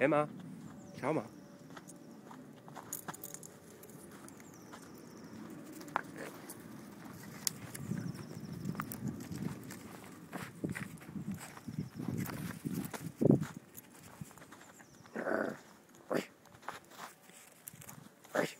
Emma, schau mal. Right.